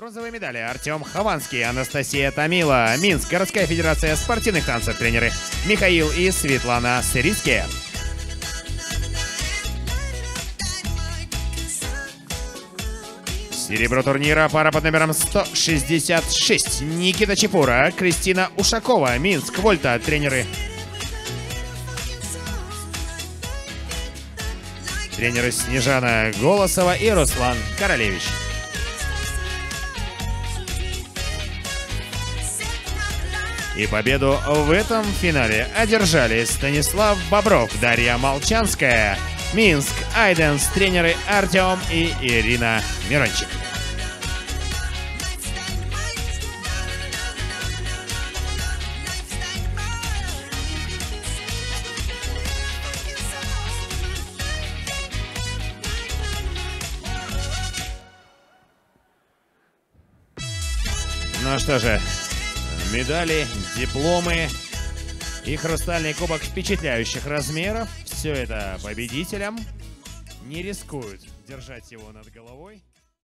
Бронзовые медали Артем Хованский, Анастасия Томила, Минск, городская федерация спортивных танцев, тренеры Михаил и Светлана Сырицкие. Серебро турнира пара под номером 166. Никита Чепура, Кристина Ушакова, Минск, Вольта, тренеры. Тренеры Снежана Голосова и Руслан Королевич. И победу в этом финале одержали Станислав Бобров, Дарья Молчанская, Минск, Айденс, тренеры Артем и Ирина Мирончик. Ну что же, медали, дипломы и хрустальный кубок впечатляющих размеров. Все это победителям. Не рискуют держать его над головой.